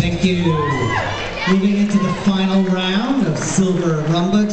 Thank you. Moving into the final round of Silver Rumba.